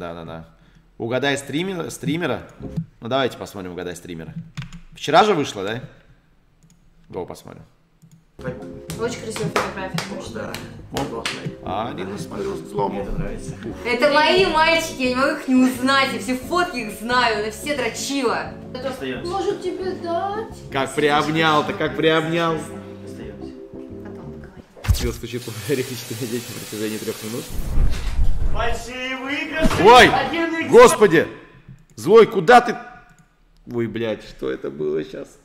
да-да-да. Угадай стримера, стримера. Ну, давайте посмотрим, угадай стримера. Вчера же вышло, да? Го, посмотрим. Очень красивая фотография. Да. А, смотрю, злому. Мне это нравится. Это мои мальчики, я не могу их не узнать, я все фотки их знаю, на все дрочила. Может тебе дать? Как приобнял-то, как приобнял. Остаемся. Потом поговорим. Стучит по электрической дети на протяжении трех минут. Большие выигрыши. Ой, Один господи! Злой, куда ты? Ой, блядь, что это было сейчас?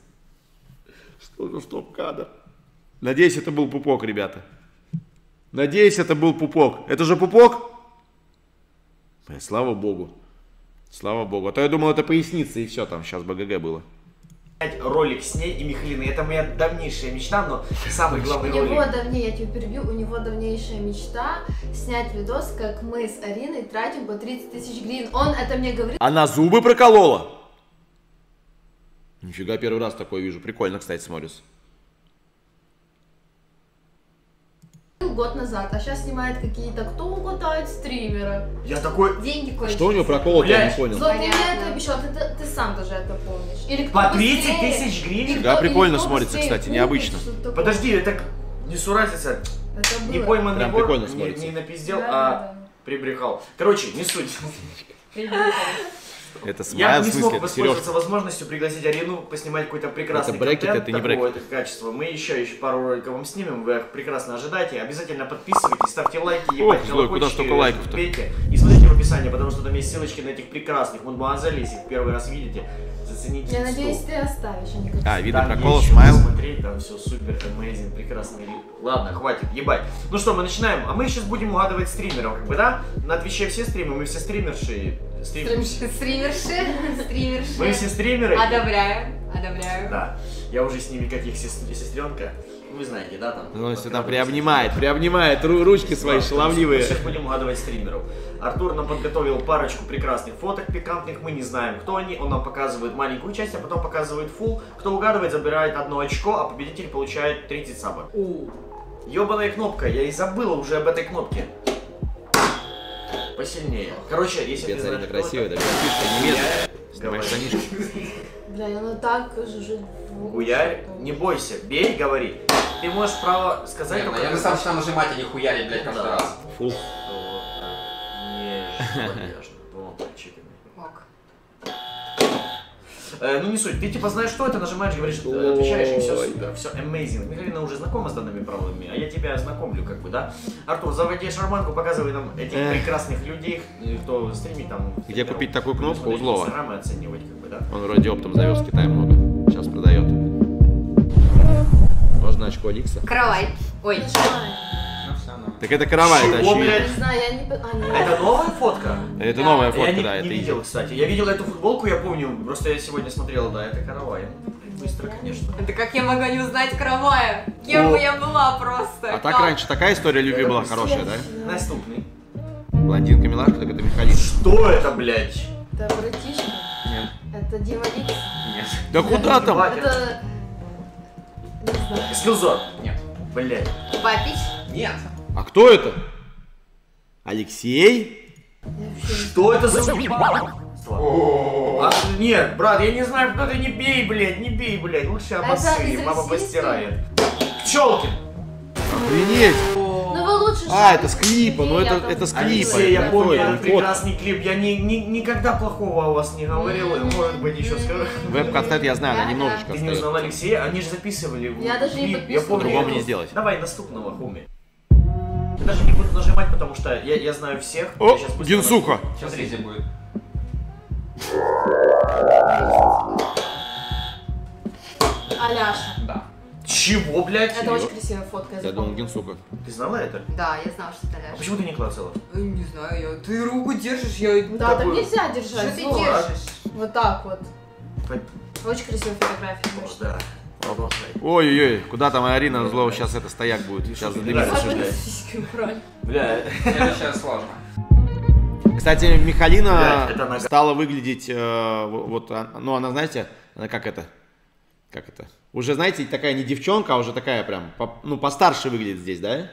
Что за стоп-кадр? Надеюсь, это был пупок, ребята. Надеюсь, это был пупок. Это же пупок? Слава богу. Слава богу. А то я думал, это поясница, и все, там сейчас БГГ было. Снять ролик с ней и Михалиной. Это моя давнейшая мечта, но самый главный У него ролик. давнее, я тебя перебью, у него давнейшая мечта снять видос, как мы с Ариной тратим по 30 тысяч гривен. Он это мне говорил Она зубы проколола? Нифига, первый раз такое вижу. Прикольно, кстати, смотрится. Год назад, а сейчас снимает какие-то, кто угадает стримера. Я такой, Деньги кончились. Что у него проколото, я не понял. Зло, ты мне это обещал, ты, ты- ты сам даже это помнишь. Или кто по 30 быстрее? тысяч гривен? Да, прикольно смотрится, кстати, необычно. Подожди, это не суразица, Это не пойманный Прям вор, прикольно не, смотрится. не напиздел, Да, а да, прибрехал. Короче, не суть. Это Я смайл, в не смог воспользоваться возможностью пригласить Арину поснимать какой-то прекрасный Это брекет, контент это не такого брекет. качества. Мы еще еще пару роликов вам снимем, вы их прекрасно ожидаете. Обязательно подписывайтесь, ставьте лайки, ебать, злой, куда столько лайков-то? И смотрите в описании, потому что там есть ссылочки на этих прекрасных мадемуазель, если их первый раз видите, зацените. Я надеюсь, ты оставишь, а не как А, видно Там прокол, есть смайл. Смотреть, там все супер, amazing, прекрасно. Ладно, хватит, ебать. Ну что, мы начинаем. А мы сейчас будем угадывать стримеров, как бы, да? На Твиче все стримы, мы все стримерши. Стрим... Стримерши, стримерши. Мы все стримеры. Одобряю, одобряю. Да. Я уже с ними как их сестр- сестренка. Вы знаете, да, там? Ну, если там приобнимает, приобнимает ру- ручки свои шаловливые. Сейчас будем угадывать стримеров. Артур нам подготовил парочку прекрасных фоток пикантных, мы не знаем, кто они. Он нам показывает маленькую часть, а потом показывает фул. Кто угадывает, забирает одно очко, а победитель получает 30 сабок. Ёбаная кнопка, я и забыла уже об этой кнопке. Посильнее. Короче, если Пипец, ты знаешь, Арина кто красивая, да, фишка немецкая. Снимаешь штанишки. Бля, ну так жужжит. Хуярь, не бойся, бей, говори. Ты можешь право сказать Наверное, только... я достаточно нажимать, а не хуярить, блядь, каждый Да. раз. Фу. Не, конечно, Э, ну не суть, ты типа знаешь, что это, нажимаешь, говоришь, э, отвечаешь, и все супер, все amazing. Михаилина уже знакома с данными правилами, а я тебя знакомлю, как бы, да? Артур, заводи шарманку, показывай нам этих Эх. прекрасных людей, э, кто стримит там. Где купить такую кнопку? Смотреть У Злова. Инстаграм и оценивать, как бы, да? Он вроде оптом завез в Китай много. Сейчас продает. Можно очко Ликса? Каравай. Ой. Так это каравай, это Чего, очевидно. Не знаю, я не... А, нет. Это новая фотка? Это Да. новая я фотка, не, да, не это видел, кстати. Я видел эту футболку, я помню, просто я сегодня смотрел, да, это каравай. Ну, Быстро, конечно. Это как я могла не узнать Каравая? Кем О. бы я была просто? А так раньше такая история любви была хорошая, да? Наступный. Блондинка Милашка, так это Михалин. Что это, блядь? Это братишка. Нет. Это Дима Икс. Нет. Да куда там? Это... Не знаю. Скиллзор. Нет. Блядь. Папич? Нет. А кто это? Алексей? Что это за... А, нет, брат, я не знаю, кто ты, не бей, блядь, не бей, блядь, лучше из мама постирает. Пчелкин! Охренеть! Ну А, это с клипа, ну это, это с клипа. Алексей, я помню это? прекрасный клип, я ни, ни- никогда плохого о вас не говорил, и, может быть, еще скажу. Вебка отстает, я знаю, она немножечко Ты не узнал Алексея? Они же записывали в- Я даже не я помню. По-другому эту- не сделать. Давай наступного, хуми. Я даже не буду нажимать, потому что я, я знаю всех. О, быстро Генсуха! Сейчас Смотрите будет. Аляша. Да. Чего, блядь? Это очень красивая фотка, я Я думал. Генсука. Ты знала это? Да, я знала, что это А Ляша. почему ты не клацала? Э, Не знаю, я... Ты руку держишь, я... Да, так нельзя Что держать. ты зло. держишь? Вот так вот. Очень красивая фотография. О, да. Продолжай. Ой-ой-ой, куда там Арина Злова сейчас это стояк будет. Сейчас Слушай, задымится. Бля, Следующее сложно. Кстати, Михалина стала выглядеть, э, вот, а, ну она, знаете, она как это, как это, уже, знаете, такая не девчонка, а уже такая прям, по- ну, постарше выглядит здесь, да?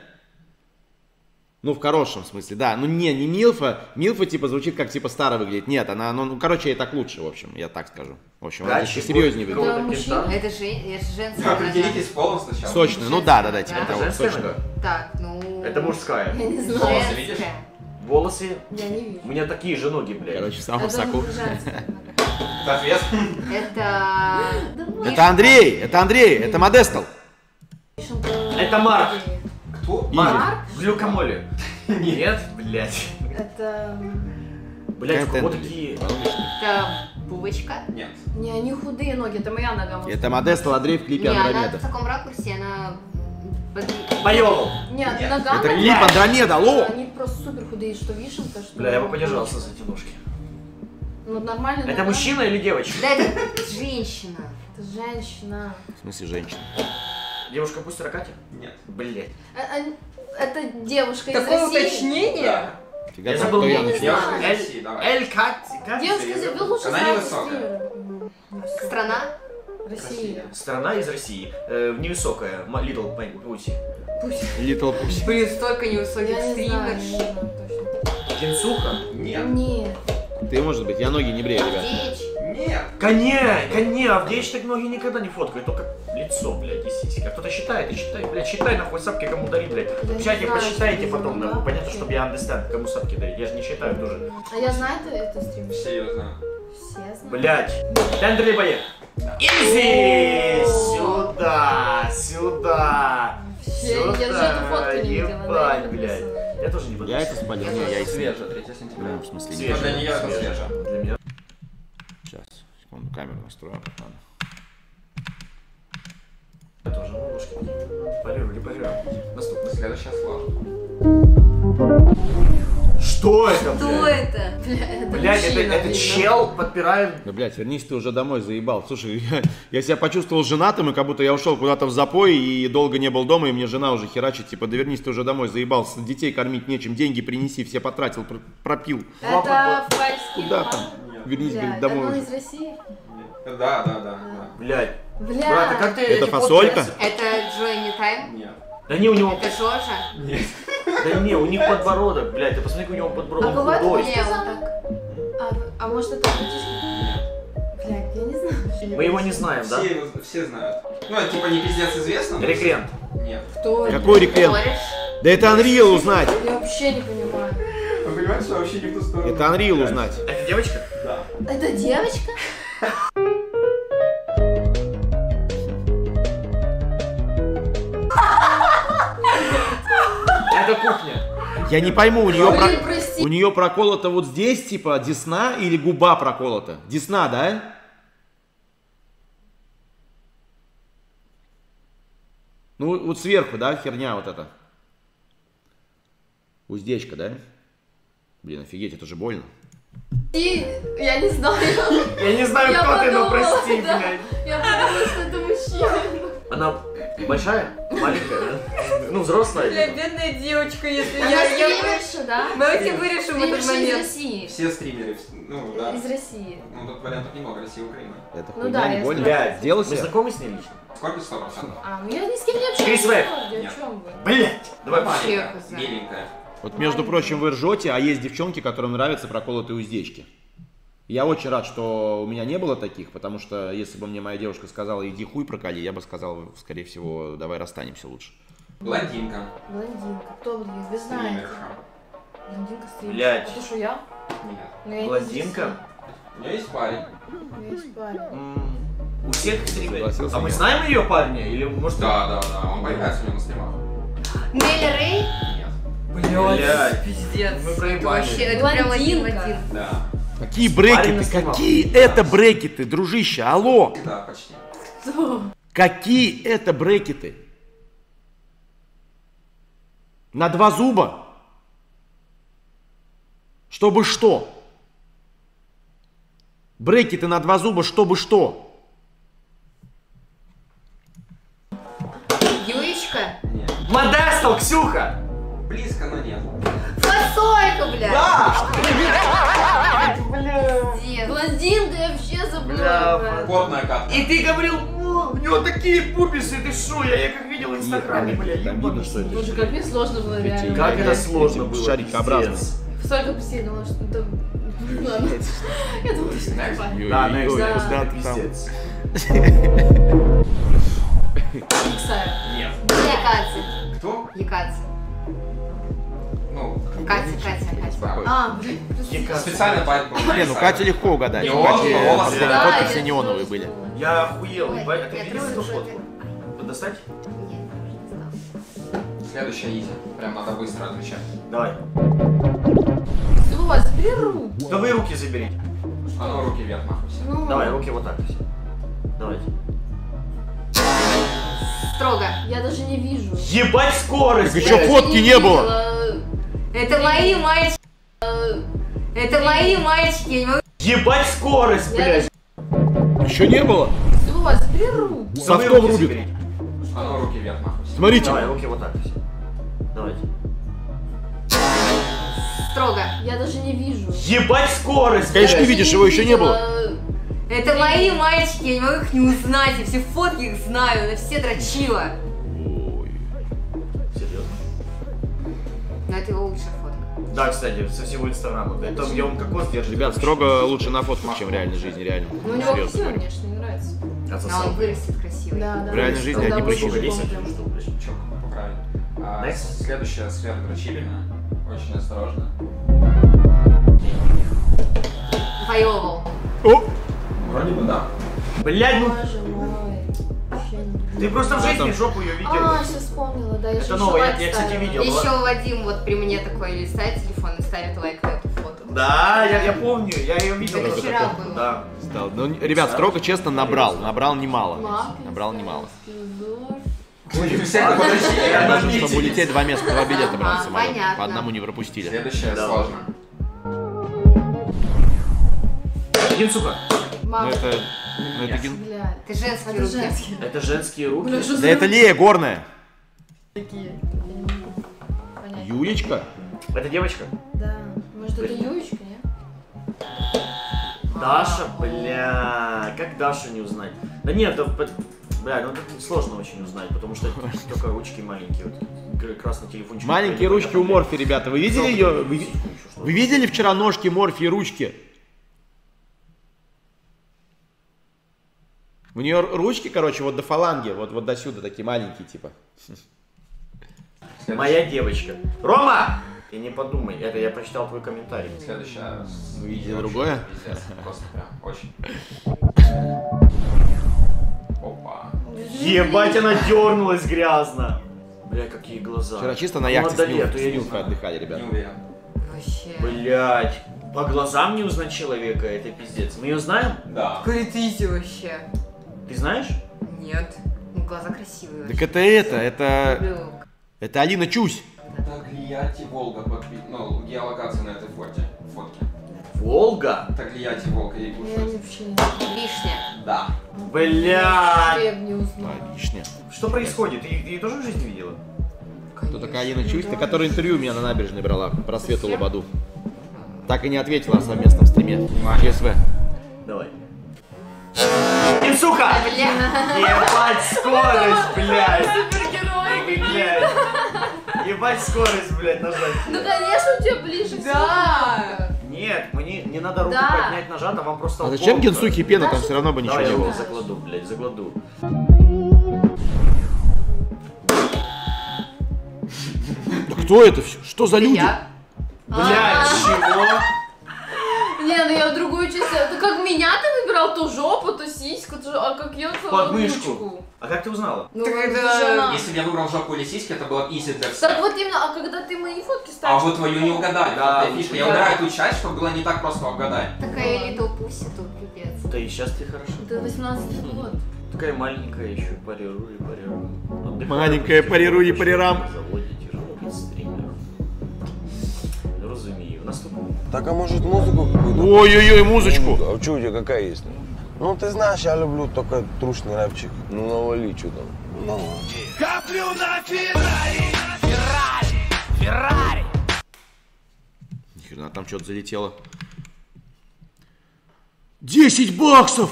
Ну, в хорошем смысле, да. Ну, не, не Милфа. Милфа, типа, звучит как, типа, старо выглядит. Нет, она, ну, ну, короче, ей так лучше, в общем, я так скажу. В общем, Дальше чуть серьезнее выглядит. Да, кента. Это же это же женская нога. Определитесь полом сначала. Сочная, ну да, да, да, типа Да. того, Женская сочная. Так, ну... Это мужская. Я не знаю. Волосы видишь? Волосы. Я не вижу. У меня такие же ноги, блядь. Короче, в самом Это. Это... Это Андрей, это Андрей, это Модестал. Это Марк. Кто? Марк. Глюкомоле. Нет, блядь. Это... Блядь, у кого Контент. такие... Это бубочка. Нет. Не, они худые ноги, это моя нога. может. Это Модестал Андрей в Не, клипе она Андромеда. в таком ракурсе, она... Поёбал. Нет, Нет, нога Это моя. клип Андромеда, алло! Они просто супер худые, что вишенка, что... Бля, я бы подержался за эти ножки. Ну, нормально. Это нога. мужчина или девочка? Да, это женщина. Это женщина. В смысле, женщина. Девушка пусть ракате? Нет. Блядь. А- а- Это девушка из Такое России. уточнение? Да. Фига Я забыл я Эль-. Кати, Девушка вы лучше Она знаете невысокая. Страна? Россия. Страна из России. Э, невысокая. Little Пути. Пусть. Little Pussy. Блин, столько невысоких Я не знаю, стримерш. Кенсуха? Нет. Нет. Ты, может быть, я ноги не брею, ребят. Дичь. Нет. Коне, коне, Авдеич так ноги никогда не фоткает, только лицо, блядь, и сиськи. А кто-то считает и считает, блядь, считай нахуй сапки кому дарить, блядь. Я В чате посчитайте потом, нога. Понятно, чтобы я understand, кому сапки дарить. Я же не считаю тоже. А я знаю это, это стример. Серьезно. Все знают. Блядь. Тендер или боец? Изи! Сюда! Сюда! Все, я даже эту фотку не видела. да, Ебать, я блядь. Я тоже не буду. Я это спалил, не, я и Свежо, 3 сентября. Ну, в смысле, не Свежее. Для нее это. Для меня. Секунду, камеру настрою. Ладно. Я тоже ложки. Парируй, парируй. Наступный. Следующая сложно. Что это, Что блядь? это? Бля, это Блядь, это, мужчина, это видно. чел подпирает Да, блядь, вернись ты уже домой, заебал. Слушай, я, я себя почувствовал женатым, и как будто я ушел куда-то в запой и долго не был дома, и мне жена уже херачит, типа, да вернись ты уже домой, заебал, детей кормить нечем, деньги принеси, все потратил, пр- пропил. Это фальский. Куда там? Вернись, говорит, домой Он уже. из России? Да, да, да, да. Блядь. Бля. Брат, а как ты Это фасолька? Это Джонни Тайм? Нет. Да не, у него... Это Жожа? Нет. Да не, у них подбородок, блядь. Ты посмотри, у него подбородок А бывает? Не, вот так. А, а может это? Блядь, я не знаю. Мы его не знаем, да? Все, все знают. Ну, это типа не пиздец известно. но- Рекрент. Нет. Кто? это? Какой? Кореш? Да это Unreal узнать. Я вообще не понимаю. Вы понимаете, что вообще не в ту сторону? Это Unreal узнать. Это девочка? Это девочка? Это кухня. Я не пойму, у нее, Блин, про- прости. у нее проколото вот здесь, типа, десна или губа проколота? Десна, да? Ну, вот сверху, да, херня вот эта. Уздечка, да? Блин, офигеть, это же больно. И я не знаю. Я не знаю, кто ты, но подумала, прости, блядь. Я подумала, что это мужчина. Она большая? Маленькая, да? Ну, взрослая. Бля, бедная девочка, если Она я... я... стримерша, да? Давайте вырежем этот Стримерша из момент. России. Все стримеры, ну да. Из России. Ну тут вариантов немного, Россия Украина. Это Ну да, не я больно? Блядь, Сделал Вы себе? знакомы с ней лично? Сколько 100%? А, ну я ни с кем не общаюсь. Крис Нет. Блядь. Давай Маленькая, миленькая. Вот, между прочим, вы ржете, а есть девчонки, которым нравятся проколотые уздечки. Я очень рад, что у меня не было таких, потому что если бы мне моя девушка сказала, иди хуй проколи, я бы сказал, скорее всего, давай расстанемся лучше. Блондинка. Блондинка. Кто блондинка? Вы знаете. Стримерша. Блондинка стримерша. Блядь. Это что, я? Нет. Я не из Блондинка? У меня есть парень. У меня есть парень. У всех стримеров. А мы знаем ее парня? Или может... Да, да, да. Он появляется у него на стримах. Нелли Рэй? Нет. Блядь. Пиздец. Мы проебали. вообще, это прям один в один. Да. Какие брекеты? Какие это брекеты, дружище? Алло! Да, почти. Кто? Какие это брекеты? На два зуба? Чтобы что? Брекеты на два зуба, чтобы что? Юечка? Нет. Модестал, Ксюха! Близко, но нет. Фасолька, блядь. Бля. Пиздец. Блондинка, я вообще забыла. Потная катка. И ты говорил, «О, У него такие пуписы, ты шо? Я, я как видел в инстаграме, блядь, Там видно, ебаный что это. снег. Боже, как мне сложно было реально. Как это сложно было, шарикообразные. пиздец. Столько псей думала, что это... Ладно. Я думала, что это Ой, Да, next, да, там? пиздец. Нет. Якадзе. Кто? Якадзе. Катя, Катя, Катя. А, Специально поэтому... Не, ну Катя легко угадать. Не, У Кати фотки я все неоновые были. Я охуел, ебать, а ты я видел эту фотку? Достать? Нет, я уже не знала. Следующая изи. Прям надо быстро отвечать. Давай. Слова, забери руку. Да вы руки заберите. А ну руки вверх нахуй. Ну, Давай, руки вот так. Давайте. Строго. Я даже не вижу. Ебать скорость! Так еще фотки не было. Это мои мальчики. Это мои мальчики. Я не могу Ебать скорость, блядь! Еще не было. Слова, забери руку. Рубит. А ну руки вверх нахуй все. Смотрите. Давай, руки вот так. Давайте. строго. Я даже не вижу. Ебать скорость! Конечно, видишь, его еще не было. Это мои мальчики. Я не могу их не узнать. Я все фотки их знаю. На все дрочила. Да, кстати, со всего инстаграма. Да, это где он кокос держит. Ребят, строго лучше на фотках, чем в реальной жизни, реально. Ну, у него красиво, конечно, мне нравится. А он вырастет красивый. Да, да. В реальной жизни одни будет прыщи. Сколько, 10 прям- штук, блядь? Че поправить? А, Next. следующая сфера дрочильная. Очень осторожно. Воевал. О! Вроде бы да. Блядь, ну ты просто в жизни там? жопу ее видел. А, сейчас вспомнила, да, я Это новое, я- я, кстати, видел. Еще Вадим вот при мне такой листает телефон и ставит лайк на эту фото. Да, я, я помню, я ее видел. Это вчера было. Да. Стал. Ну, ребят, строго честно набрал. Набрал немало. Набрал немало. Я должен, чтобы улететь два места, два билета брал в Ага, самолет. понятно. По одному не пропустили. Следующая Да. сложно. Один, сука. Ну Мама, это... Ну это ген-. Это женские Это руки. женские. Это женские руки. Бля, Да это Лея Горная. такие? Юлечка? Это девочка? Да. Может, это Юечка, нет? Даша, бля, как Дашу не узнать? Да нет, бля, ну это сложно очень узнать, потому что только ручки маленькие, вот красный телефончик. Маленькие ручки у Морфи, ребята. Вы видели ее? Вы видели вчера ножки Морфи и ручки? У нее ручки, короче, вот до фаланги, вот, вот до сюда, такие маленькие, типа. Моя девочка. Рома! Ты не подумай, это я прочитал твой комментарий. Видели Вообще другое? Пиздец, просто прям очень. Опа. Ебать, она дернулась грязно. Бля, какие глаза. Вчера чисто на яхте с, не знаю. отдыхали, Не ребята. уверен. Вообще. Блять, по глазам не узнать человека, это пиздец. Мы ее знаем? Да. Ты вообще? Ты знаешь? Нет. Ну, глаза красивые. Так это это, это... Люблю. Это Алина Чусь. Таглияти Волга, подпи... ну, геолокация на этой фоте, фотке. Волга? Таглияти Волга, я Я вообще не знаю. Лишняя. Да. Блядь. Я бы не узнала. Лишняя. Что происходит? Ты, ты ее тоже в жизни видела? Кто такая Алина Чусь? Та, которая интервью у меня на набережной брала про Свету Лободу. Так и не ответила о совместном стриме. ЧСВ. Давай. И сука! Ебать скорость, блядь! Супергерои Блядь. Ебать скорость, блядь, нажать. Ну, конечно, у тебя ближе Да. Нет, мне не надо руку Да. поднять нажать, а вам просто... А зачем волга. Генсуки пена? Там все равно бы ничего я не его было. закладу, блядь, закладу. Да кто это все? Что за люди? Я. Блядь, чего? Не, ну я в другую часть. Ну как меня ты выбирал, то жопу, то сиську, то... а как я то Подмышку. А как ты узнала? Ну, Так это это-. Если бы я выбрал жопу или сиськи, это было easy для Так всех. вот именно, а когда ты мои фотки А ставишь? вот твою не угадали. Да, это фишка. Я да. убираю ту часть, чтобы было не так просто угадать. Такая Little Pussy тут, пипец. Да и сейчас ты хорошо. Это 18 год. Такая маленькая еще, парируй, парируй. Отдыхай, Маленькая, вот, парируй, типа, парирам. На Наступний. Так а может музыку какую-то? Ой-ой-ой, музычку. А что у тебя какая есть? Ну ты знаешь, я люблю только трушный рэпчик. Ну навали что там. Ну. Ни хрена, там что-то залетело. 10 баксов!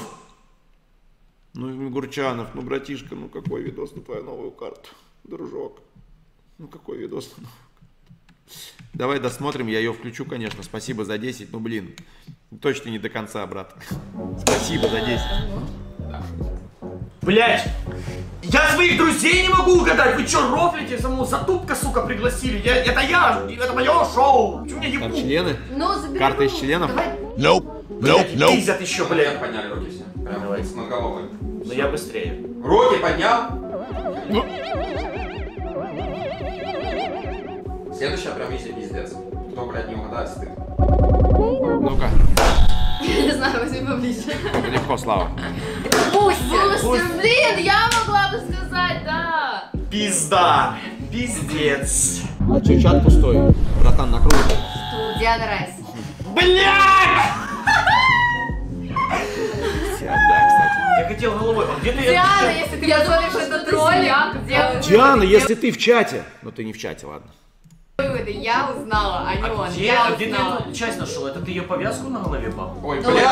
Ну, Гурчанов, ну, братишка, ну какой видос на твою новую карту, дружок? Ну какой видос на новую? Давай досмотрим, я ее включу, конечно. Спасибо за 10. Ну, блин, точно не до конца, брат. Спасибо за 10. Блять! Я своих друзей не могу угадать! Вы чё, рофлите? Саму затупка, сука, пригласили? Я, это я! Это мое шоу! Чё меня Там ебут? члены? Ну, забери Карта из членов? Давай. Блядь, пиздят еще, Блядь, подняли руки все. Прям Давай. с головой. Но я быстрее. Руки поднял. Следующая прям изи пиздец. Кто, блядь, не угадает, стыд. Ну-ка, Я не знаю, возьми поближе. это легко, Слава. Бустер! Блин, я могла бы сказать, да. Пизда! Пиздец! А че, чат пустой? Братан, накрути. Диана Райс. Блядь! Я хотел головой. А где ты? Диана, если ты Я думала, что себя делаю- Диана, если ты в чате. Ну ты не в чате, ладно. Я узнала, а не А он. где, Я а где ты эту часть нашел? Это ты ее повязку на голове пал? Ой, блядь.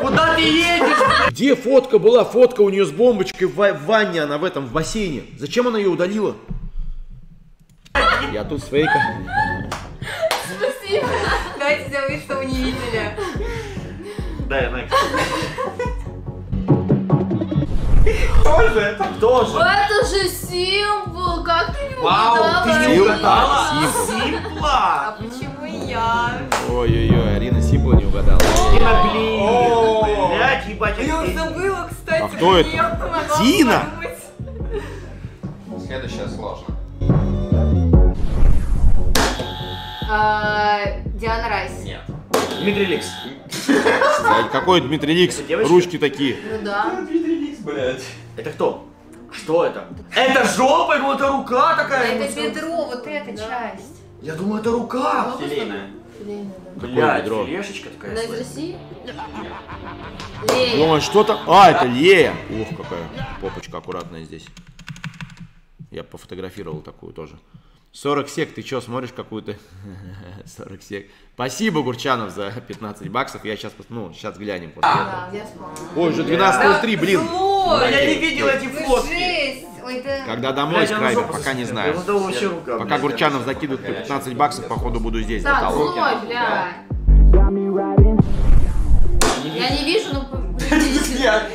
Куда ты едешь? Где фотка была? Фотка у нее с бомбочкой в, ва- в ванне, она в этом, в бассейне. Зачем она ее удалила? Я тут с фейка. Спасибо. Давайте сделаем вид, что вы не видели. Да, я знаю. Кто же это? Кто же? Это же символ, как ты не Вау, угадала? ты не Симпл. угадала? Симпл. Симпла! А почему я? Ой-ой-ой, Арина Сипла не угадала. Дина, блин! Блядь, ебать, Я уже забыла, кстати. А кто это? подумать. Следующая сложно. А, Диана Райс. Нет. Дмитрий Ликс. Какой Дмитрий Ликс? Ручки такие. Ну да. Блядь. Это кто? Что это? Это жопа, ну это рука такая. Это бедро, вот эта часть. Я думаю, это рука. Филейная. Бедро? филешечка такая. Она из слышь. России? Лея. Думаю, что-то... А, это Лея. Ух, какая попочка аккуратная здесь. Я пофотографировал такую тоже. 40 сек, ты что, смотришь какую-то? 40 сек. Спасибо, Гурчанов, за 15 баксов. Я сейчас, ну, сейчас глянем. после этого. Да. Ой, уже 12.03, блин. А я не видел эти фотки. Когда домой, жопу пока не знаю. Пока. Гурчанов закидывает по 15 баксов, походу буду здесь закалывать. злой, бля. Я не вижу, но... Я,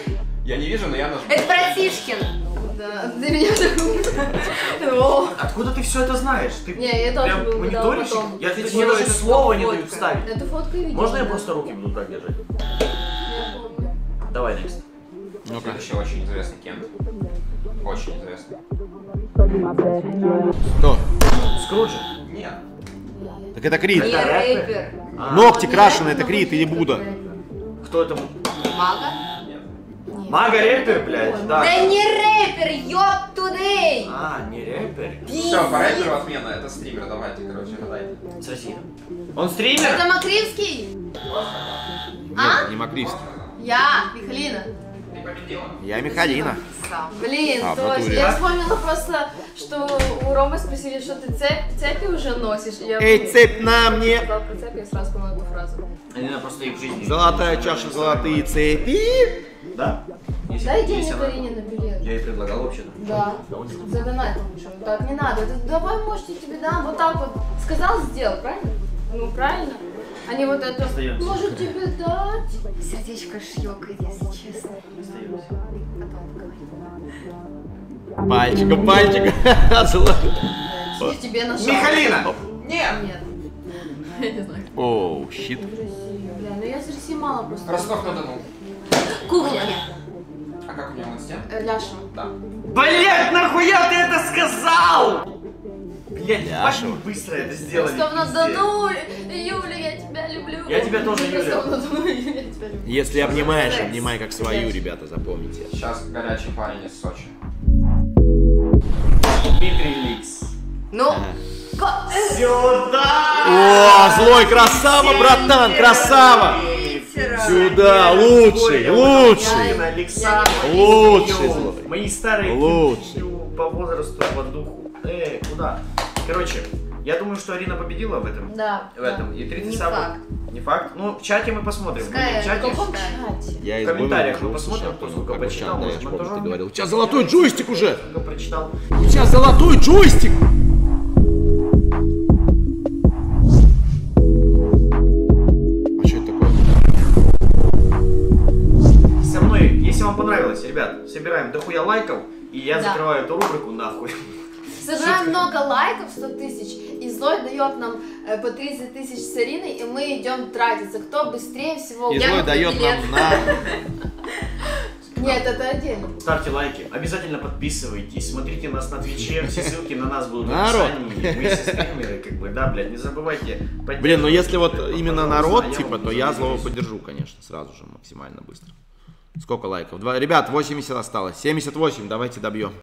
я не вижу, но я нажму. Это братишкин. Да, для меня так... Откуда ты все это знаешь? Ты Не, я тоже прям бы угадала мониторщик? потом. Я, Ты чего, даже это слова не фотка? вставить. Эту фотку я видела. Можно я просто руки буду так держать? Давай, next. Ну-ка. Следующий очень известный Кент. Очень известный. Кто? Скруджи? Нет. Так это Крид. Это рэпер? А, Ногти крашеные, это Крид или Будда? Кто это? Мага? Мага рэпер, блядь? Да. Да не рэпер, ёб тудей! А, не рэпер. Все, по рэперу отмена. Это стример. Давайте, короче, гадайте. С России. Он стример? Это Макривский? Нет, не Макривский. Я, Михалина. Я Михалина. Блин, А, точно. натуре. Я вспомнила просто, что у Ромы спросили, что ты цепь, цепи уже носишь. И Я Эй, цепь на мне! сказала про цепь, я сразу поняла эту фразу. Они наверное, просто их в жизни. Золотая чаша, золотые цепи. Да? Если- Дай денег она- Арине на билет. Я ей предлагал вообще-то. Да. Задонать лучше. Так, не надо. Это давай, может, я тебе дам. Вот так вот. Сказал, сделал, правильно? Ну, правильно. Они вот это, Остаемся. может тебе дать? Сердечко шьёкает, если честно. Остаемся. Потом поговорим. Пальчика, пальчика. Тебе на шаг. Михалина! Нет. Нет. Я не знаю. Оу, щит. Бля, ну я из России мало просто. Ростов-на-Дону. Кухня. А как у него на стене? Э. Да. Блять, нахуя ты это сказал? Блять, очень быстро это сделали. Ростов-на-Дону, Юля, я тебя люблю. Я тебя тоже, Юля. Ростов-на-Дону, Юля, я тебя люблю. Если обнимаешь, обнимай как свою, ребята, запомните. Сейчас горячий парень из Сочи. Дмитрий Ликс. Ну, Ага. Сюда! О, злой красава, братан, красава! Сюда, лучший, лучший. Александр, Лучший злой. Мои старые Лучший. по возрасту, по духу. Э, куда? Короче, Я думаю, что Арина победила в этом. Да. В этом. И третий Не самый- факт. Не факт. Ну, в чате мы посмотрим. Будем в В чате. каком чате? Я В комментариях мы посмотрим, кто сколько щас, да, может, я помню, ты говорил. У тебя золотой джойстик уже! Прочитал. У тебя золотой джойстик! Понравилось, ребят, собираем дохуя лайков, и я Да. закрываю эту рубрику нахуй. Собираем много лайков, 100 тысяч, и Злой дает нам э, по 30 тысяч с Ариной, и мы идем тратиться. Кто быстрее всего... И злой дает нам на... Нет, это отдельно. Ставьте лайки, обязательно подписывайтесь, смотрите нас на Твиче, все ссылки на нас будут в Народ. описании. Мы все стримеры, как бы, да, блядь, не забывайте. Блин, ну если вот именно народ, типа, то я злого поддержу, конечно, сразу же, максимально быстро. Сколько лайков? Два... Ребят, 80 осталось. 78, давайте добьем.